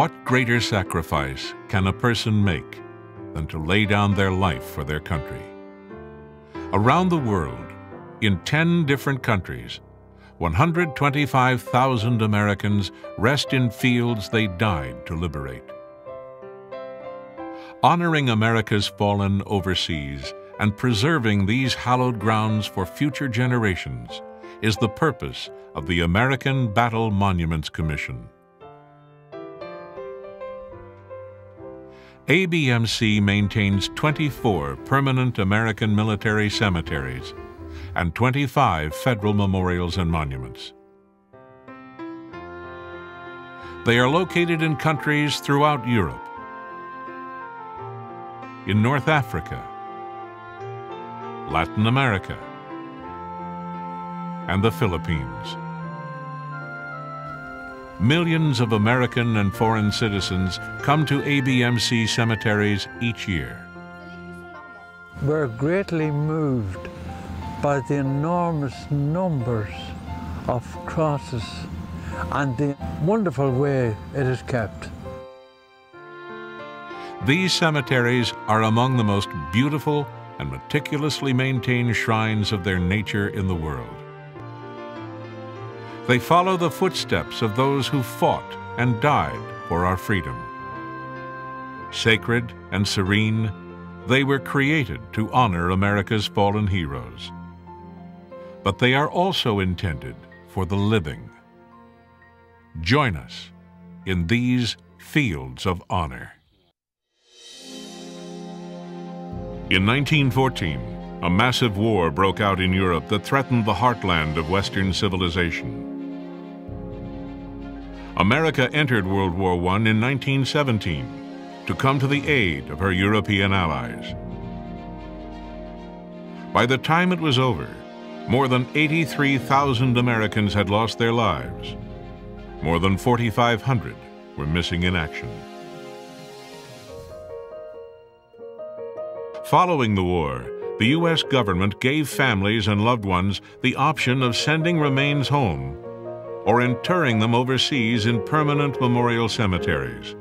What greater sacrifice can a person make than to lay down their life for their country? Around the world, in 10 different countries, 125,000 Americans rest in fields they died to liberate. Honoring America's fallen overseas and preserving these hallowed grounds for future generations is the purpose of the American Battle Monuments Commission. ABMC maintains 24 permanent American military cemeteries and 25 federal memorials and monuments. They are located in countries throughout Europe, in North Africa, Latin America, and the Philippines. Millions of American and foreign citizens come to ABMC cemeteries each year. We're greatly moved by the enormous numbers of crosses and the wonderful way it is kept. These cemeteries are among the most beautiful and meticulously maintained shrines of their nature in the world. They follow the footsteps of those who fought and died for our freedom. Sacred and serene, they were created to honor America's fallen heroes. But they are also intended for the living. Join us in these fields of honor. In 1914, a massive war broke out in Europe that threatened the heartland of Western civilization. America entered World War I in 1917 to come to the aid of her European allies. By the time it was over, more than 83,000 Americans had lost their lives. More than 4,500 were missing in action. Following the war, the U.S. government gave families and loved ones the option of sending remains home or interring them overseas in permanent memorial cemeteries.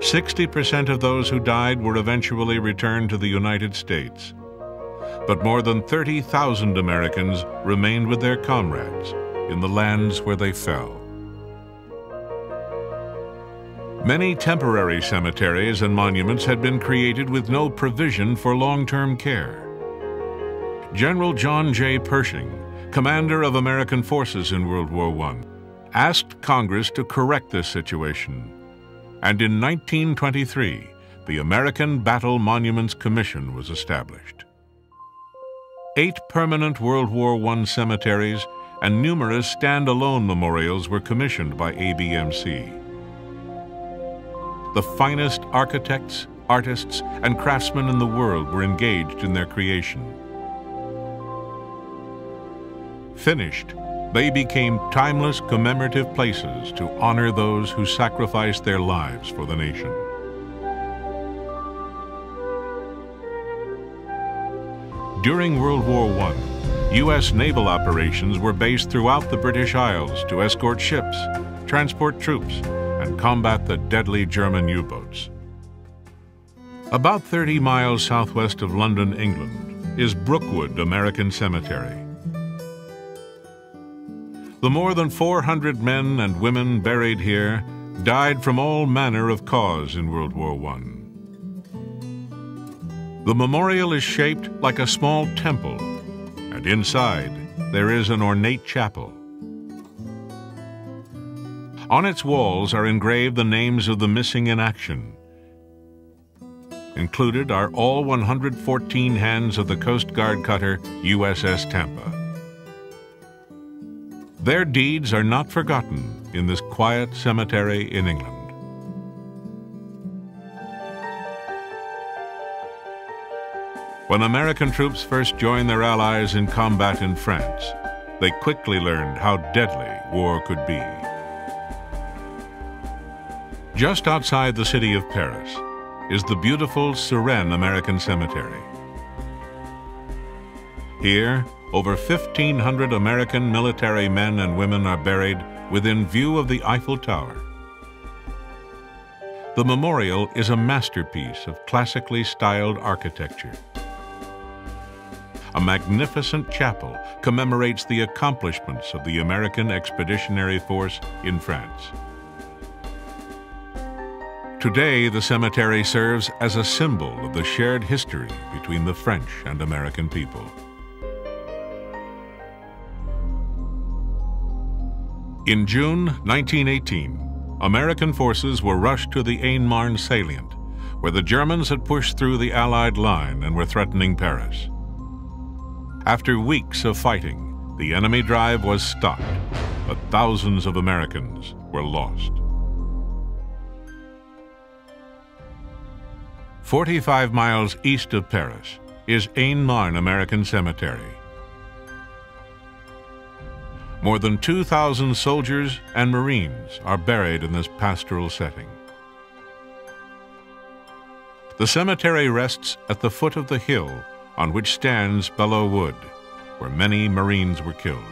60% of those who died were eventually returned to the United States. But more than 30,000 Americans remained with their comrades in the lands where they fell. Many temporary cemeteries and monuments had been created with no provision for long-term care. General John J. Pershing, commander of American forces in World War I, asked Congress to correct this situation. And in 1923, the American Battle Monuments Commission was established. Eight permanent World War I cemeteries and numerous stand-alone memorials were commissioned by ABMC the finest architects, artists, and craftsmen in the world were engaged in their creation. Finished, they became timeless commemorative places to honor those who sacrificed their lives for the nation. During World War I, U.S. naval operations were based throughout the British Isles to escort ships, transport troops, and combat the deadly German U-boats. About 30 miles southwest of London, England, is Brookwood American Cemetery. The more than 400 men and women buried here died from all manner of cause in World War I. The memorial is shaped like a small temple, and inside there is an ornate chapel. On its walls are engraved the names of the missing in action. Included are all 114 hands of the Coast Guard cutter USS Tampa. Their deeds are not forgotten in this quiet cemetery in England. When American troops first joined their allies in combat in France, they quickly learned how deadly war could be. Just outside the city of Paris is the beautiful Suresnes American Cemetery. Here, over 1,500 American military men and women are buried within view of the Eiffel Tower. The memorial is a masterpiece of classically styled architecture. A magnificent chapel commemorates the accomplishments of the American Expeditionary Force in France. Today, the cemetery serves as a symbol of the shared history between the French and American people. In June 1918, American forces were rushed to the Aisne-Marne salient, where the Germans had pushed through the Allied line and were threatening Paris. After weeks of fighting, the enemy drive was stopped, but thousands of Americans were lost. 45 miles east of Paris is Aisne-Marne American Cemetery. More than 2,000 soldiers and Marines are buried in this pastoral setting. The cemetery rests at the foot of the hill on which stands Belleau Wood, where many Marines were killed.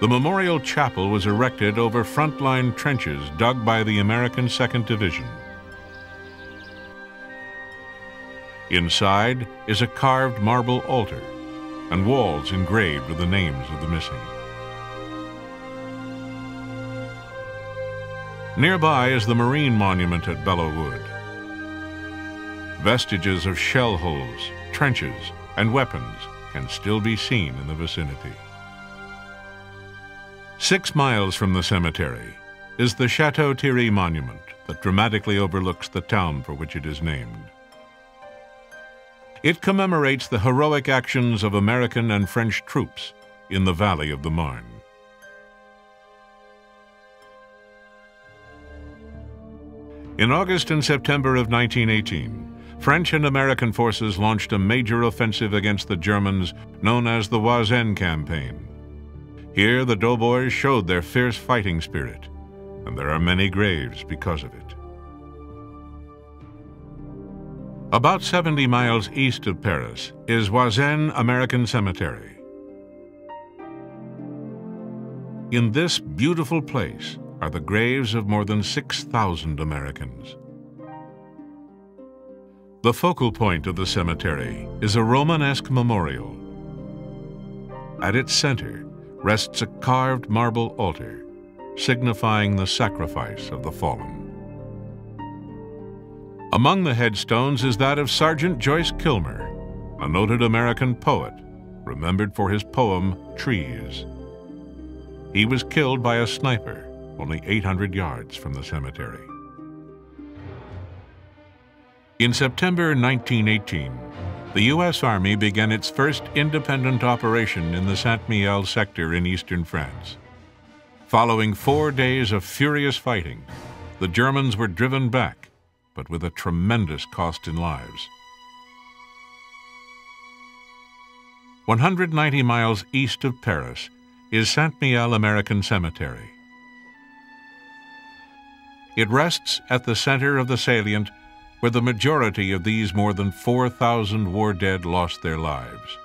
The memorial chapel was erected over frontline trenches dug by the American 2nd Division. Inside is a carved marble altar and walls engraved with the names of the missing. Nearby is the Marine Monument at Belleau Wood. Vestiges of shell holes, trenches, and weapons can still be seen in the vicinity. Six miles from the cemetery is the Chateau Thierry Monument that dramatically overlooks the town for which it is named. It commemorates the heroic actions of American and French troops in the valley of the Marne. In August and September of 1918, French and American forces launched a major offensive against the Germans known as the Oise-Aisne Campaign. Here, the doughboys showed their fierce fighting spirit, and there are many graves because of it. About 70 miles east of Paris is Oise-Aisne American Cemetery. In this beautiful place are the graves of more than 6,000 Americans. The focal point of the cemetery is a Romanesque memorial. At its center rests a carved marble altar, signifying the sacrifice of the fallen. Among the headstones is that of Sergeant Joyce Kilmer, a noted American poet, remembered for his poem Trees. He was killed by a sniper only 800 yards from the cemetery. In September 1918, the U.S. Army began its first independent operation in the Saint-Mihiel sector in eastern France. Following four days of furious fighting, the Germans were driven back but with a tremendous cost in lives. 190 miles east of Paris is Saint-Mihiel American Cemetery. It rests at the center of the salient where the majority of these more than 4,000 war dead lost their lives.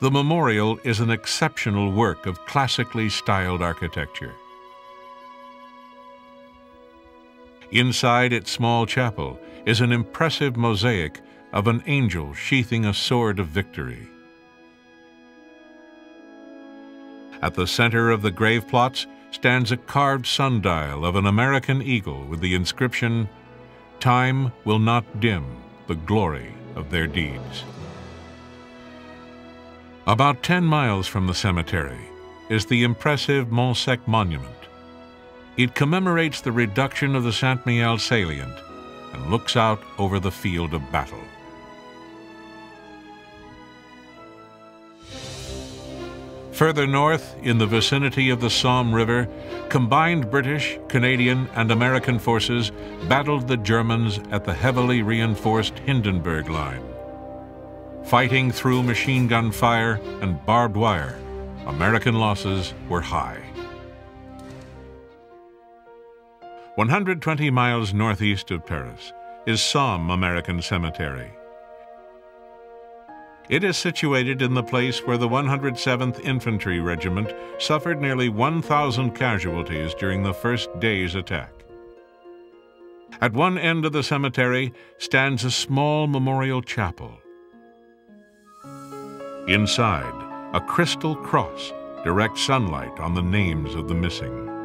The memorial is an exceptional work of classically styled architecture. Inside its small chapel is an impressive mosaic of an angel sheathing a sword of victory. At the center of the grave plots stands a carved sundial of an American eagle with the inscription, Time will not dim the glory of their deeds. About 10 miles from the cemetery is the impressive Montsec Monument. It commemorates the reduction of the Saint-Mihiel salient and looks out over the field of battle. Further north, in the vicinity of the Somme River, combined British, Canadian, and American forces battled the Germans at the heavily reinforced Hindenburg Line. Fighting through machine gun fire and barbed wire, American losses were high. 120 miles northeast of Paris is Somme American Cemetery. It is situated in the place where the 107th Infantry Regiment suffered nearly 1,000 casualties during the first day's attack. At one end of the cemetery stands a small memorial chapel. Inside, a crystal cross directs sunlight on the names of the missing.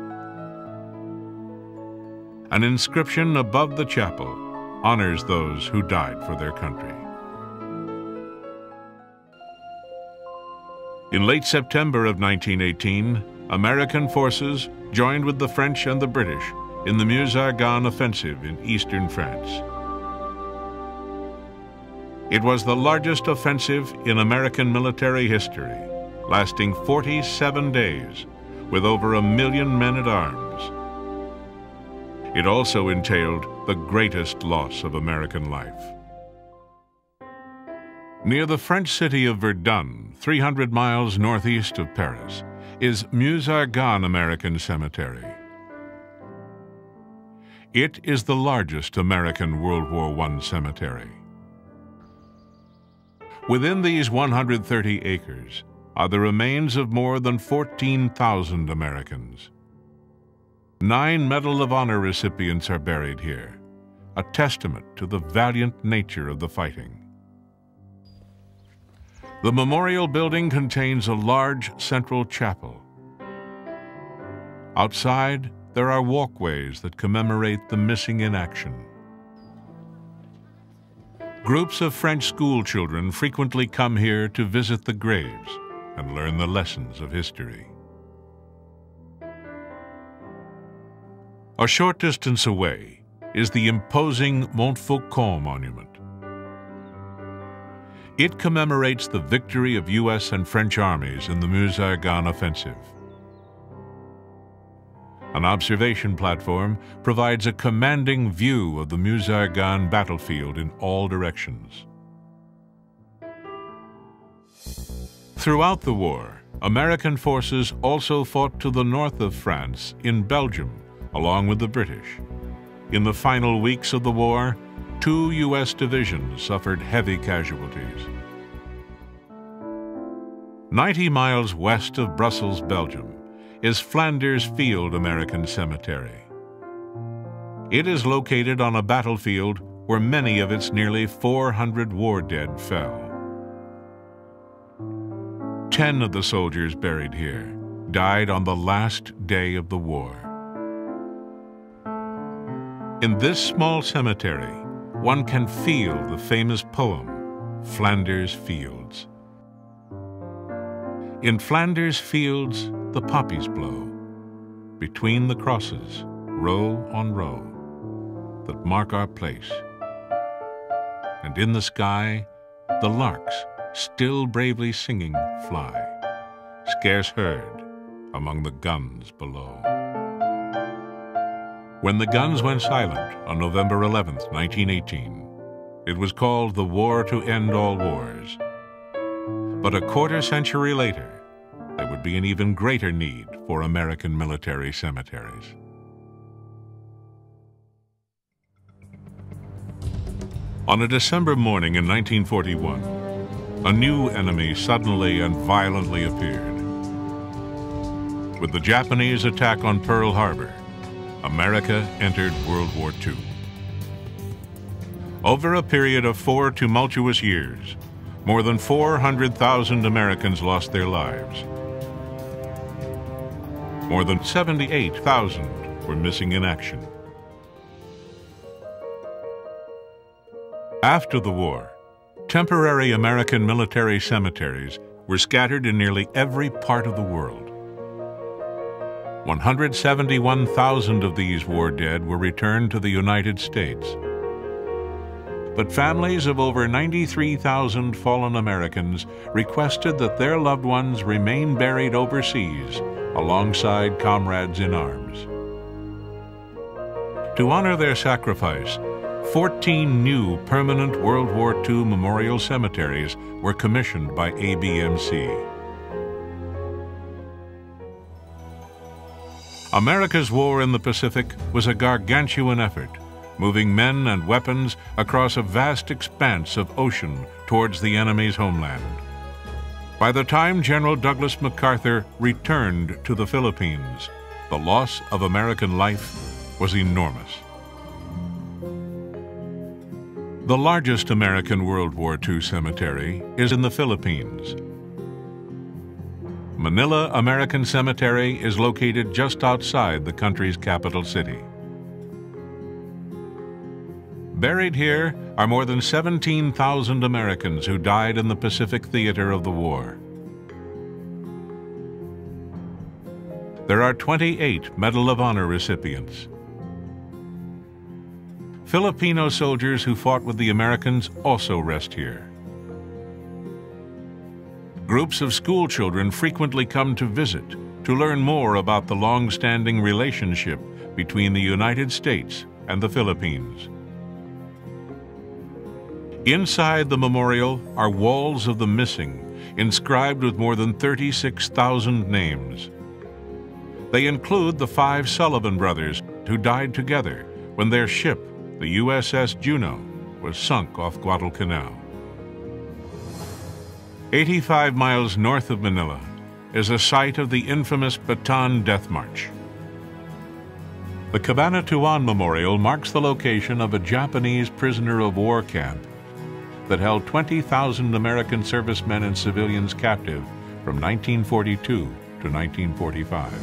An inscription above the chapel honors those who died for their country. In late September of 1918, American forces joined with the French and the British in the Meuse-Argonne offensive in eastern France. It was the largest offensive in American military history, lasting 47 days with over a million men at arms. It also entailed the greatest loss of American life. Near the French city of Verdun, 300 miles northeast of Paris, is Meuse-Argonne American Cemetery. It is the largest American World War I cemetery. Within these 130 acres are the remains of more than 14,000 Americans. Nine Medal of Honor recipients are buried here, a testament to the valiant nature of the fighting. The memorial building contains a large central chapel. Outside, there are walkways that commemorate the missing in action. Groups of French school children frequently come here to visit the graves and learn the lessons of history. A short distance away is the imposing Montfaucon Monument. It commemorates the victory of U.S. and French armies in the Meuse-Argonne offensive. An observation platform provides a commanding view of the Meuse-Argonne battlefield in all directions. Throughout the war, American forces also fought to the north of France in Belgium, along with the British. In the final weeks of the war, two U.S. divisions suffered heavy casualties. 90 miles west of Brussels, Belgium, is Flanders Field American Cemetery. It is located on a battlefield where many of its nearly 400 war dead fell. Ten of the soldiers buried here died on the last day of the war. In this small cemetery, one can feel the famous poem, Flanders Fields. In Flanders Fields, the poppies blow, between the crosses, row on row, that mark our place. And in the sky, the larks, still bravely singing, fly, scarce heard among the guns below. When the guns went silent on November 11, 1918, it was called the War to End All Wars. But a quarter century later, there would be an even greater need for American military cemeteries. On a December morning in 1941, a new enemy suddenly and violently appeared. With the Japanese attack on Pearl Harbor, America entered World War II. Over a period of four tumultuous years, more than 400,000 Americans lost their lives. More than 78,000 were missing in action. After the war, temporary American military cemeteries were scattered in nearly every part of the world. 171,000 of these war dead were returned to the United States. But families of over 93,000 fallen Americans requested that their loved ones remain buried overseas alongside comrades in arms. To honor their sacrifice, 14 new permanent World War II memorial cemeteries were commissioned by ABMC. America's war in the Pacific was a gargantuan effort, moving men and weapons across a vast expanse of ocean towards the enemy's homeland. By the time General Douglas MacArthur returned to the Philippines, the loss of American life was enormous. The largest American World War II cemetery is in the Philippines. Manila American Cemetery is located just outside the country's capital city. Buried here are more than 17,000 Americans who died in the Pacific theater of the war. There are 28 Medal of Honor recipients. Filipino soldiers who fought with the Americans also rest here. Groups of school children frequently come to visit to learn more about the long-standing relationship between the United States and the Philippines. Inside the memorial are walls of the missing, inscribed with more than 36,000 names. They include the five Sullivan brothers who died together when their ship, the USS Juneau, was sunk off Guadalcanal. 85 miles north of Manila is a site of the infamous Bataan Death March. The Cabanatuan Memorial marks the location of a Japanese prisoner of war camp that held 20,000 American servicemen and civilians captive from 1942 to 1945.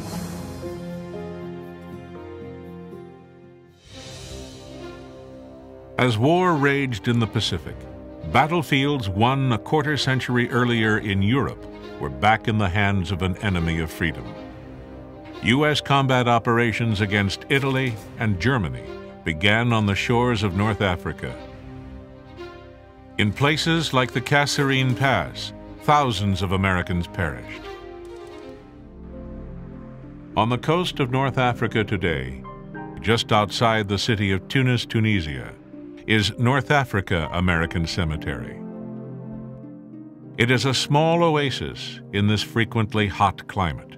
As war raged in the Pacific, battlefields won a quarter century earlier in Europe were back in the hands of an enemy of freedom. U.S. combat operations against Italy and Germany began on the shores of North Africa in places like the Kasserine Pass, thousands of Americans perished. On the coast of North Africa today, just outside the city of Tunis, Tunisia, is North Africa American Cemetery. It is a small oasis in this frequently hot climate.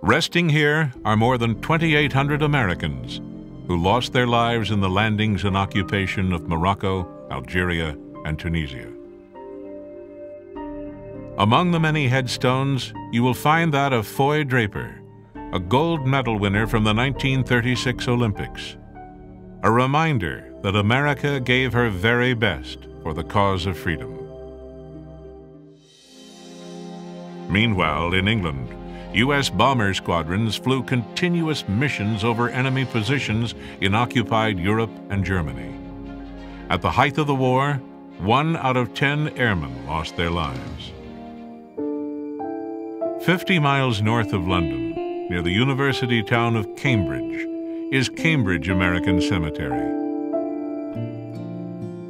Resting here are more than 2,800 Americans who lost their lives in the landings and occupation of Morocco, Algeria, and Tunisia. Among the many headstones, you will find that of Foy Draper, a gold medal winner from the 1936 Olympics. A reminder that America gave her very best for the cause of freedom. Meanwhile, in England, U.S. bomber squadrons flew continuous missions over enemy positions in occupied Europe and Germany. At the height of the war, one out of ten airmen lost their lives. 50 miles north of London, near the university town of Cambridge, is Cambridge American Cemetery.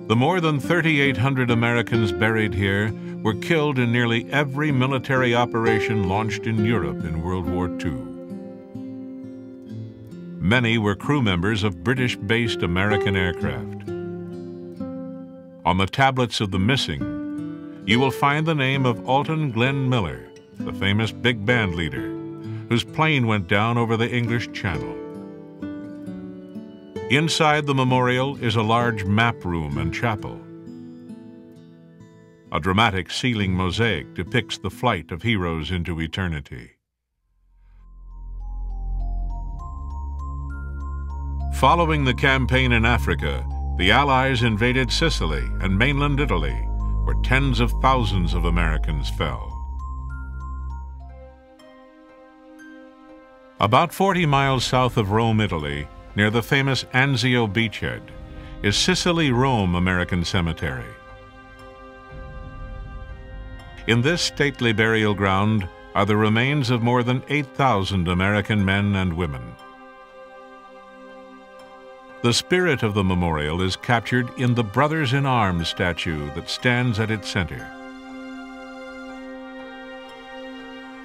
The more than 3,800 Americans buried here were killed in nearly every military operation launched in Europe in World War II. Many were crew members of British-based American aircraft. On the tablets of the missing, you will find the name of Alton Glenn Miller, the famous big band leader, whose plane went down over the English Channel. Inside the memorial is a large map room and chapel. A dramatic ceiling mosaic depicts the flight of heroes into eternity. Following the campaign in Africa, the Allies invaded Sicily and mainland Italy, where tens of thousands of Americans fell. About 40 miles south of Rome, Italy, near the famous Anzio beachhead, is Sicily Rome American Cemetery. In this stately burial ground are the remains of more than 8,000 American men and women. The spirit of the memorial is captured in the Brothers in Arms statue that stands at its center.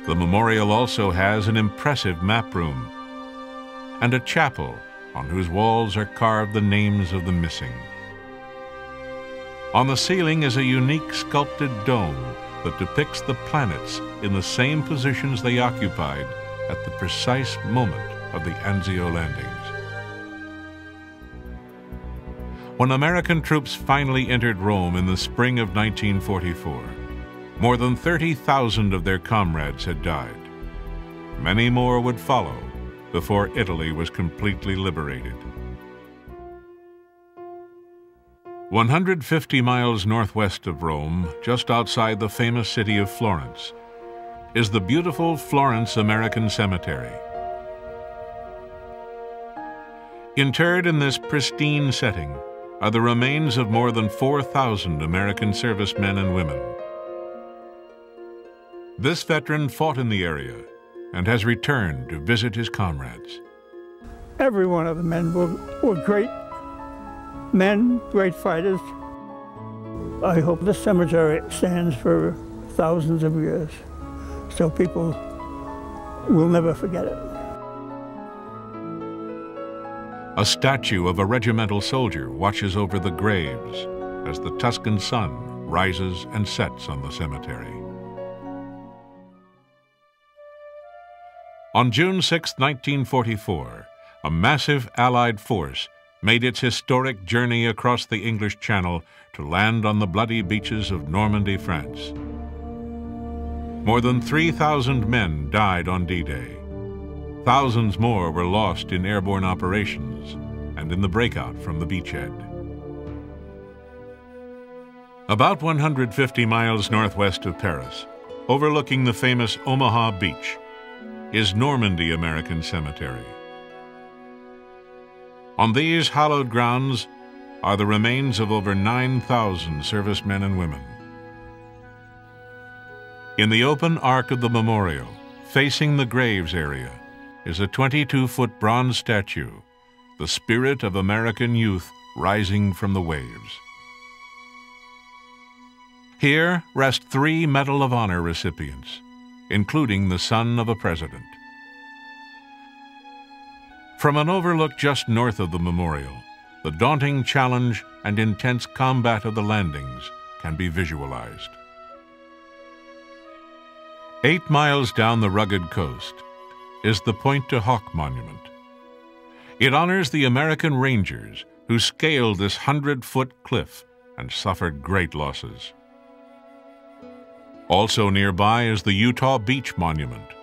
The memorial also has an impressive map room and a chapel on whose walls are carved the names of the missing. On the ceiling is a unique sculpted dome that depicts the planets in the same positions they occupied at the precise moment of the Anzio landings. When American troops finally entered Rome in the spring of 1944, more than 30,000 of their comrades had died. Many more would follow before Italy was completely liberated. 150 miles northwest of Rome, just outside the famous city of Florence, is the beautiful Florence American Cemetery. Interred in this pristine setting are the remains of more than 4,000 American servicemen and women. This veteran fought in the area and has returned to visit his comrades. Every one of the men were, were great men, great fighters. I hope this cemetery stands for thousands of years so people will never forget it. A statue of a regimental soldier watches over the graves as the Tuscan sun rises and sets on the cemetery. On June 6, 1944, a massive Allied force made its historic journey across the English Channel to land on the bloody beaches of Normandy, France. More than 3,000 men died on D-Day. Thousands more were lost in airborne operations and in the breakout from the beachhead. About 150 miles northwest of Paris, overlooking the famous Omaha Beach, is Normandy American Cemetery. On these hallowed grounds are the remains of over 9,000 servicemen and women. In the open arc of the memorial, facing the graves area, is a 22-foot bronze statue, the spirit of American youth rising from the waves. Here rest three Medal of Honor recipients, including the son of a president. From an overlook just north of the memorial, the daunting challenge and intense combat of the landings can be visualized. Eight miles down the rugged coast is the Pointe du Hoc Monument. It honors the American Rangers who scaled this 100-foot cliff and suffered great losses. Also nearby is the Utah Beach Monument,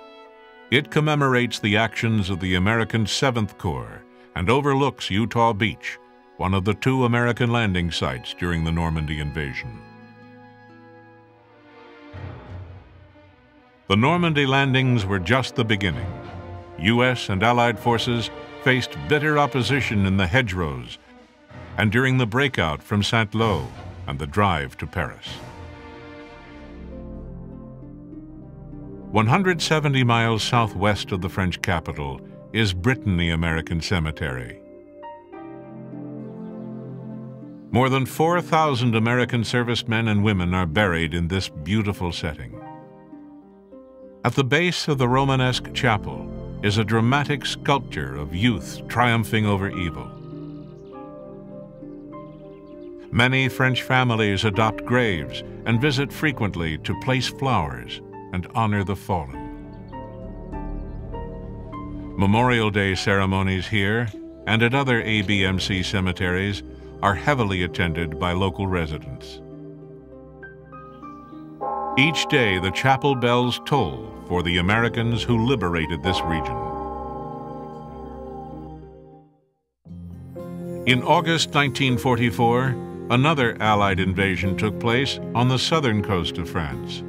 it commemorates the actions of the American 7th Corps and overlooks Utah Beach, one of the two American landing sites during the Normandy invasion. The Normandy landings were just the beginning. U.S. and Allied forces faced bitter opposition in the hedgerows and during the breakout from Saint-Lô and the drive to Paris. 170 miles southwest of the French capital is Brittany American Cemetery. More than 4,000 American servicemen and women are buried in this beautiful setting. At the base of the Romanesque chapel is a dramatic sculpture of youth triumphing over evil. Many French families adopt graves and visit frequently to place flowers and honor the fallen. Memorial Day ceremonies here and at other ABMC cemeteries are heavily attended by local residents. Each day, the chapel bells toll for the Americans who liberated this region. In August 1944, another Allied invasion took place on the southern coast of France.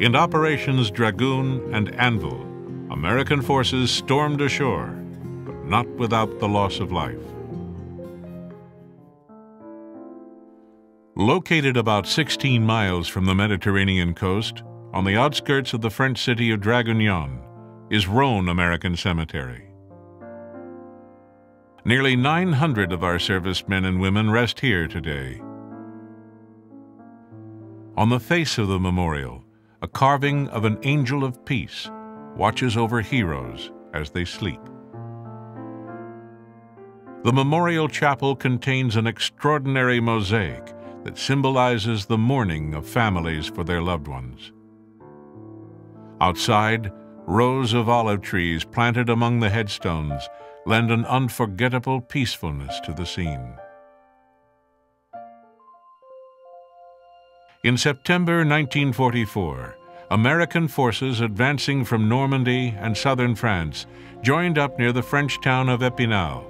In Operations Dragoon and Anvil, American forces stormed ashore, but not without the loss of life. Located about 16 miles from the Mediterranean coast, on the outskirts of the French city of Draguignan, is Rhone American Cemetery. Nearly 900 of our servicemen and women rest here today. On the face of the memorial, a carving of an angel of peace watches over heroes as they sleep. The memorial chapel contains an extraordinary mosaic that symbolizes the mourning of families for their loved ones. Outside, rows of olive trees planted among the headstones lend an unforgettable peacefulness to the scene. In September 1944, American forces advancing from Normandy and southern France joined up near the French town of Epinal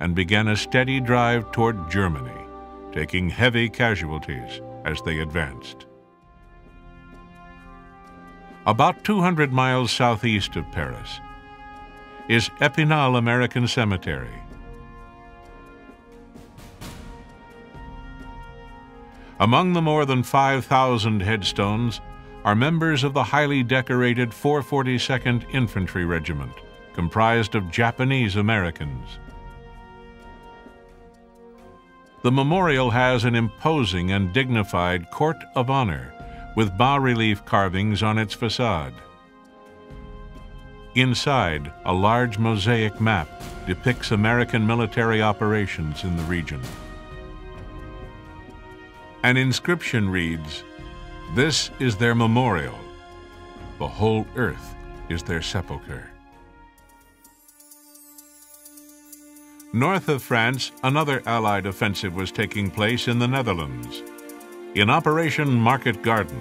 and began a steady drive toward Germany, taking heavy casualties as they advanced. About 200 miles southeast of Paris is Epinal American Cemetery. Among the more than 5,000 headstones are members of the highly decorated 442nd Infantry Regiment, comprised of Japanese Americans. The memorial has an imposing and dignified court of honor with bas-relief carvings on its facade. Inside, a large mosaic map depicts American military operations in the region. An inscription reads, This is their memorial. The whole earth is their sepulchre. North of France, another Allied offensive was taking place in the Netherlands. In Operation Market Garden,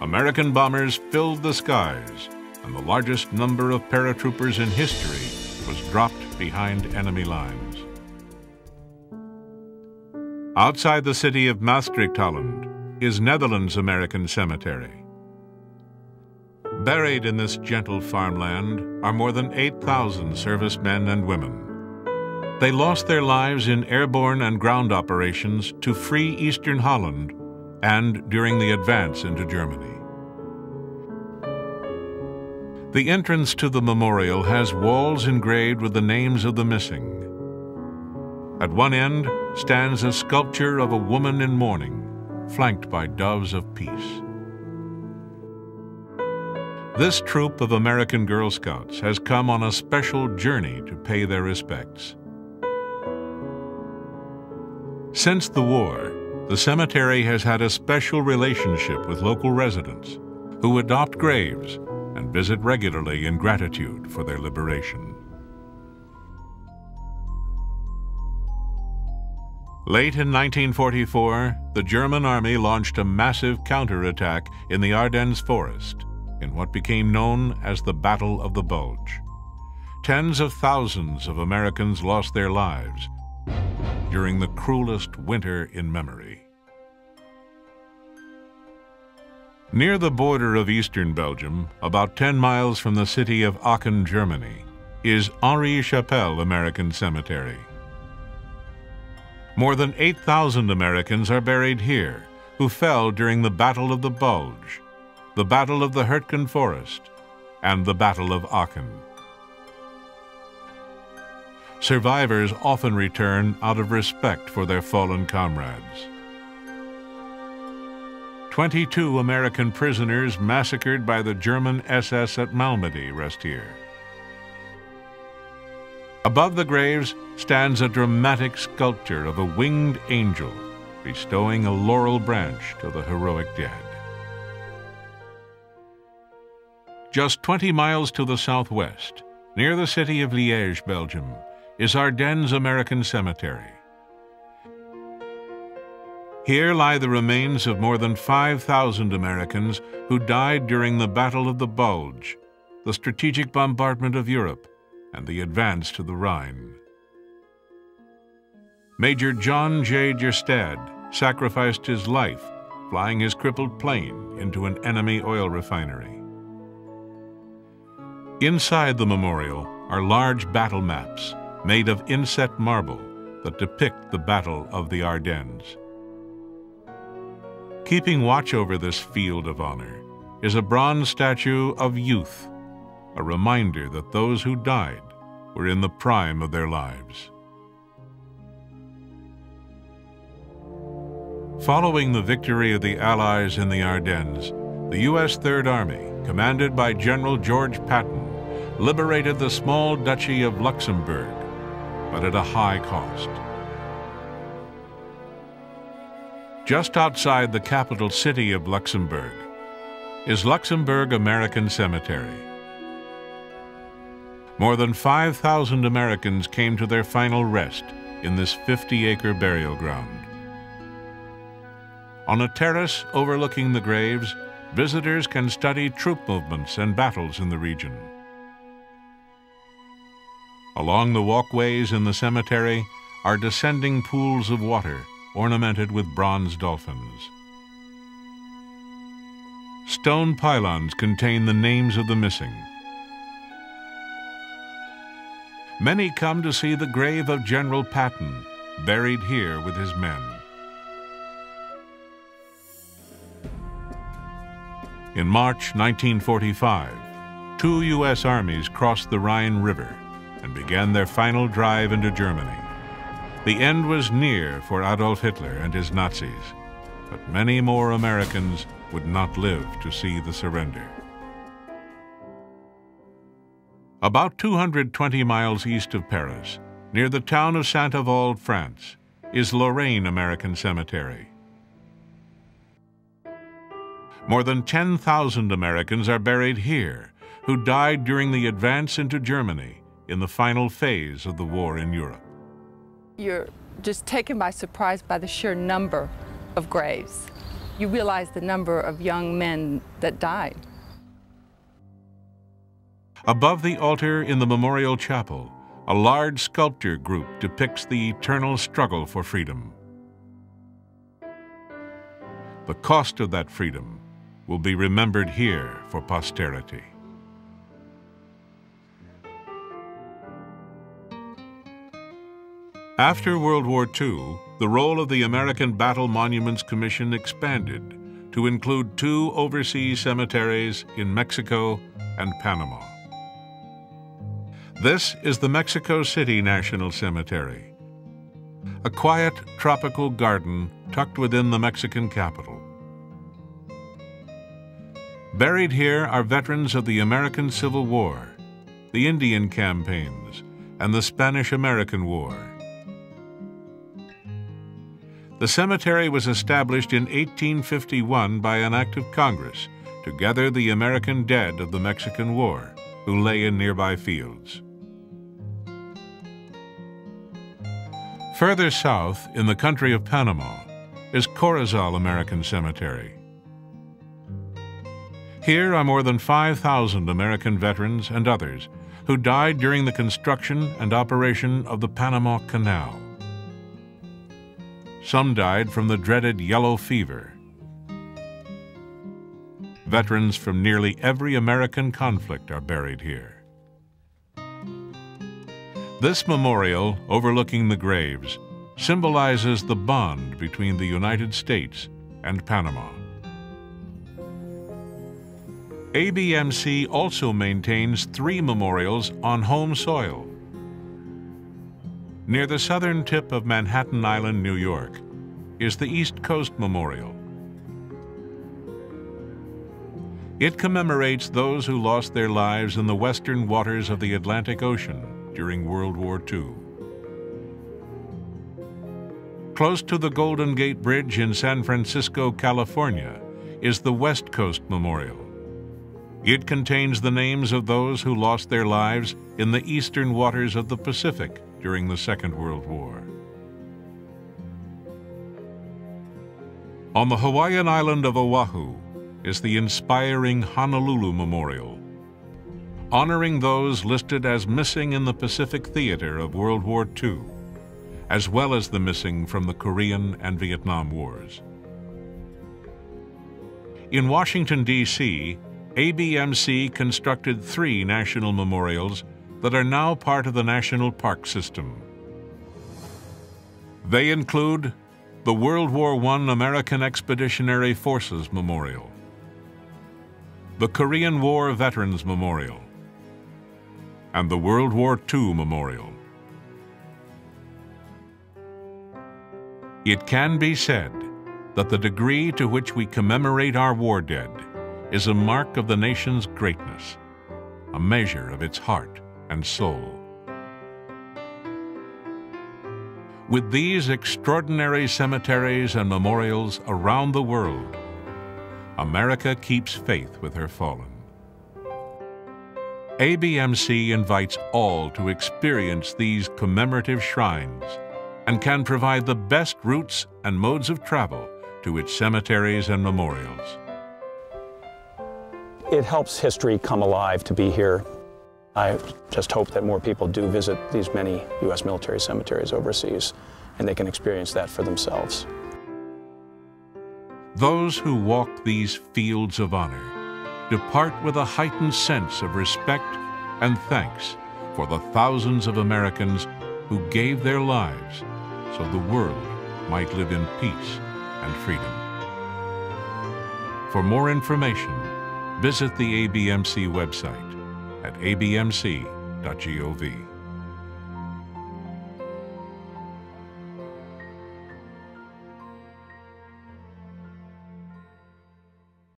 American bombers filled the skies, and the largest number of paratroopers in history was dropped behind enemy lines. Outside the city of Maastricht, Holland, is Netherlands American Cemetery. Buried in this gentle farmland are more than 8,000 servicemen and women. They lost their lives in airborne and ground operations to free eastern Holland and during the advance into Germany. The entrance to the memorial has walls engraved with the names of the missing. At one end stands a sculpture of a woman in mourning, flanked by doves of peace. This troop of American Girl Scouts has come on a special journey to pay their respects. Since the war, the cemetery has had a special relationship with local residents who adopt graves and visit regularly in gratitude for their liberation. Late in 1944, the German army launched a massive counterattack in the Ardennes forest in what became known as the Battle of the Bulge. Tens of thousands of Americans lost their lives during the cruelest winter in memory. Near the border of eastern Belgium, about 10 miles from the city of Aachen, Germany, is Henri Chapelle American Cemetery. More than 8,000 Americans are buried here who fell during the Battle of the Bulge, the Battle of the Hurtgen Forest, and the Battle of Aachen. Survivors often return out of respect for their fallen comrades. 22 American prisoners massacred by the German SS at Malmedy rest here. Above the graves stands a dramatic sculpture of a winged angel bestowing a laurel branch to the heroic dead. Just 20 miles to the southwest, near the city of Liège, Belgium, is Ardennes American Cemetery. Here lie the remains of more than 5,000 Americans who died during the Battle of the Bulge, the strategic bombardment of Europe, and the advance to the Rhine. Major John J. Gjerstad sacrificed his life flying his crippled plane into an enemy oil refinery. Inside the memorial are large battle maps made of inset marble that depict the Battle of the Ardennes. Keeping watch over this field of honor is a bronze statue of youth, a reminder that those who died were in the prime of their lives. Following the victory of the Allies in the Ardennes, the U.S. Third Army, commanded by General George Patton, liberated the small Duchy of Luxembourg but at a high cost. Just outside the capital city of Luxembourg is Luxembourg American Cemetery. More than 5,000 Americans came to their final rest in this 50-acre burial ground. On a terrace overlooking the graves, visitors can study troop movements and battles in the region. Along the walkways in the cemetery are descending pools of water ornamented with bronze dolphins. Stone pylons contain the names of the missing. Many come to see the grave of General Patton, buried here with his men. In March 1945, two U.S. armies crossed the Rhine River and began their final drive into Germany. The end was near for Adolf Hitler and his Nazis, but many more Americans would not live to see the surrender. About 220 miles east of Paris, near the town of Saint-Avold, France, is Lorraine American Cemetery. More than 10,000 Americans are buried here who died during the advance into Germany in the final phase of the war in Europe. You're just taken by surprise by the sheer number of graves. You realize the number of young men that died. Above the altar in the memorial chapel, a large sculpture group depicts the eternal struggle for freedom. The cost of that freedom will be remembered here for posterity. After World War II, the role of the American Battle Monuments Commission expanded to include two overseas cemeteries in Mexico and Panama. This is the Mexico City National Cemetery, a quiet tropical garden tucked within the Mexican capital. Buried here are veterans of the American Civil War, the Indian campaigns, and the Spanish-American War. The cemetery was established in 1851 by an act of Congress to gather the American dead of the Mexican War who lay in nearby fields. Further south, in the country of Panama, is Corozal American Cemetery. Here are more than 5,000 American veterans and others who died during the construction and operation of the Panama Canal. Some died from the dreaded yellow fever. Veterans from nearly every American conflict are buried here. This memorial, overlooking the graves, symbolizes the bond between the United States and Panama. ABMC also maintains three memorials on home soil. Near the southern tip of Manhattan Island, New York, is the East Coast Memorial. It commemorates those who lost their lives in the western waters of the Atlantic Ocean during World War II. Close to the Golden Gate Bridge in San Francisco, California, is the West Coast Memorial. It contains the names of those who lost their lives in the eastern waters of the Pacific during the Second World War. On the Hawaiian island of Oahu is the inspiring Honolulu Memorial, honoring those listed as missing in the Pacific theater of World War II, as well as the missing from the Korean and Vietnam Wars. In Washington, D.C., ABMC constructed three national memorials that are now part of the National Park System. They include the World War I American Expeditionary Forces Memorial, the Korean War Veterans Memorial, and the World War II Memorial. It can be said that the degree to which we commemorate our war dead is a mark of the nation's greatness, a measure of its heart and soul. With these extraordinary cemeteries and memorials around the world, America keeps faith with her fallen. ABMC invites all to experience these commemorative shrines and can provide the best routes and modes of travel to its cemeteries and memorials. It helps history come alive to be here. I just hope that more people do visit these many U.S. military cemeteries overseas and they can experience that for themselves. Those who walk these fields of honor depart with a heightened sense of respect and thanks for the thousands of Americans who gave their lives so the world might live in peace and freedom. For more information, visit the ABMC website at abmc.gov.